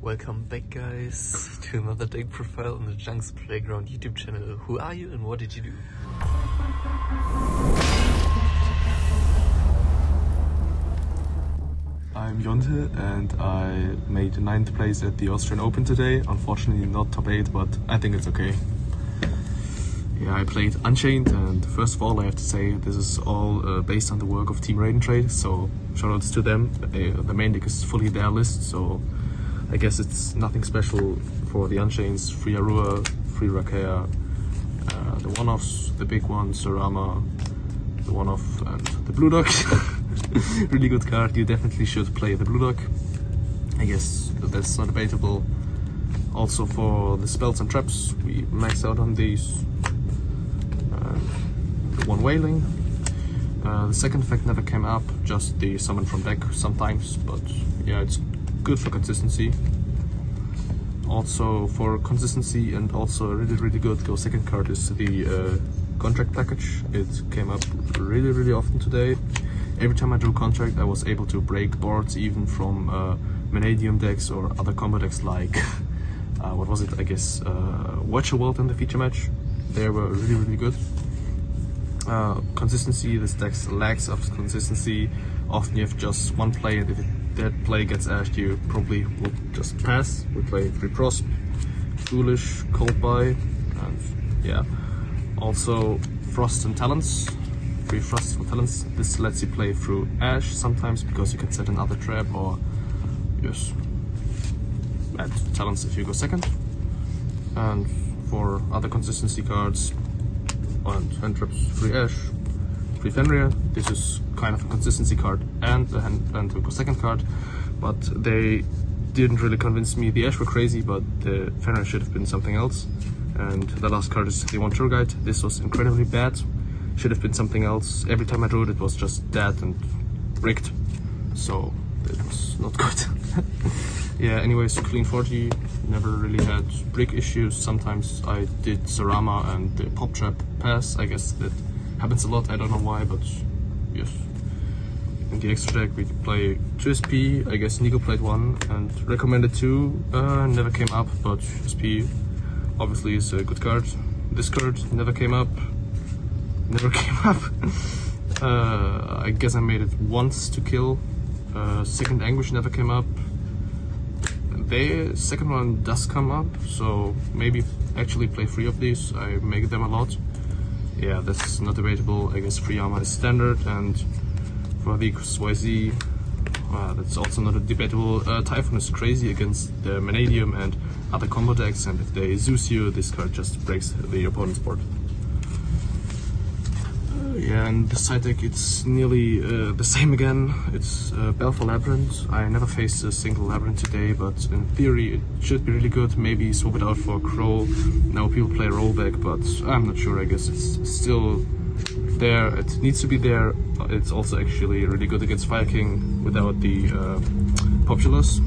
Welcome back guys to another deck profile on the Junks Playground YouTube channel. Who are you and what did you do? I'm Jonte and I made ninth place at the Austrian Open today. Unfortunately not top 8 but I think it's okay. Yeah, I played Unchained and first of all I have to say this is all uh, based on the work of Team Raiden Trade so shoutouts to them. The main deck is fully their list so I guess it's nothing special for the Unchains, Free Aruha, Free Rakea, uh, the one-offs, the big one, Sharvara, the one-off and the Blue Dog. really good card, you definitely should play the Blue Dog. I guess that's not debatable. Also for the spells and traps, we max out on these. Uh, one Wailing. Uh, the second effect never came up, just the summon from deck sometimes, but yeah, it's good for consistency. Also for consistency and also really really good go second card is the uh, contract package. It came up really really often today. Every time I drew contract I was able to break boards even from uh, decks or other combo decks like uh, what was it I guess uh, Watcher World in the feature match. They were really really good. Uh, consistency, this deck lacks of consistency. Often you have just one play and if it that play gets asked, you probably will just pass. We play Free Prosp, Foolish, Cold Buy, and yeah. Also Thrust and Talents, Free Thrust for Talents. This lets you play through Ash sometimes because you can set another trap or just add Talents if you go second. And for other consistency cards and hand traps, Free Ash, Free Fenrir. This is kind of a consistency card and the and second card, but they didn't really convince me. The Ash were crazy, but the Fenrir should have been something else. And the last card is the one tour guide. This was incredibly bad. Should have been something else. Every time I drew it, it was just dead and rigged. So it was not good. yeah, anyways, clean 40. Never really had brick issues. Sometimes I did Sharvara and the pop trap pass. I guess that happens a lot, I don't know why, but yes. In the extra deck we play 2 SP, I guess Nico played 1 and recommended 2, uh, never came up, but SP obviously is a good card. This card never came up, never came up. uh, I guess I made it once to kill. Uh, second Anguish never came up. The second one does come up, so maybe actually play three of these. I make them a lot yeah, that's not debatable. Guess free is standard, and for the uh, that's also not debatable. Uh, Typhon is crazy against the Mannadium and other combo decks, and if they Zeus you, this card just breaks the opponent's board. Yeah, and the side deck, it's nearly uh, the same again. It's uh, Labyrinth. I never faced a single Labyrinth today, but in theory it should be really good. Maybe swap it out for Crow. Now people play rollback, but I'm not sure. I guess it's still there. It needs to be there. It's also actually really good against Fire King without the uh, Apollousa.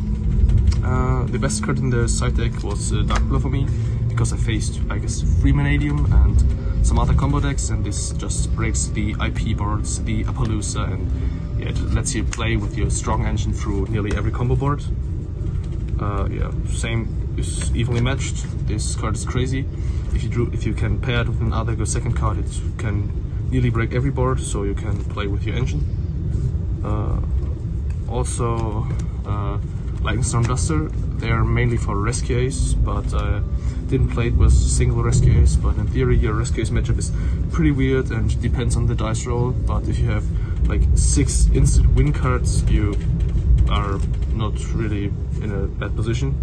Uh, the best card in the side deck was uh, Dark for me because I faced, I guess, three Mannadium and some other combo decks and this just breaks the IP boards, the Apollousa and yeah, it lets you play with your strong engine through nearly every combo board. Uh, yeah, same is evenly matched. This card is crazy. If you drew, if you can pair it with another go second card, it can nearly break every board, so you can play with your engine. Uh, also, uh, Lightning Storm Duster, they are mainly for rescue ace, but uh, didn't play it with single rescue ace, but in theory your rescue matchup is pretty weird and depends on the dice roll, but if you have like six instant win cards, you are not really in a bad position.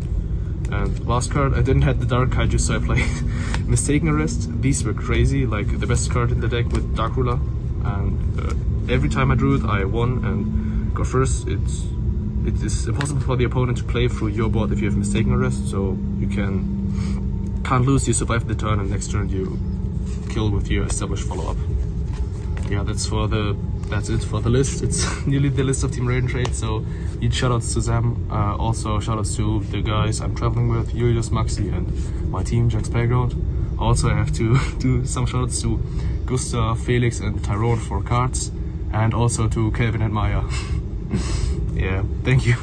And last card, I didn't have the Dark Kaiju, so I played Mistaken Arrest. These were crazy, like the best card in the deck with Dark Ruler. And uh, every time I drew it, I won and got first. It's it is impossible for the opponent to play through your board if you have mistaken arrest, so you can can't lose, you survive the turn and next turn you kill with your established follow-up. Yeah, that's for the that's it for the list. It's nearly the list of Team Raiden trades, so huge shoutouts to them. Uh, also shoutouts to the guys I'm traveling with, Julius, Maxi and my team, Junks Playground. Also I have to do some shoutouts to Gustav, Felix and Tyrone for cards, and also to Kelvin and Maya. yeah, thank you.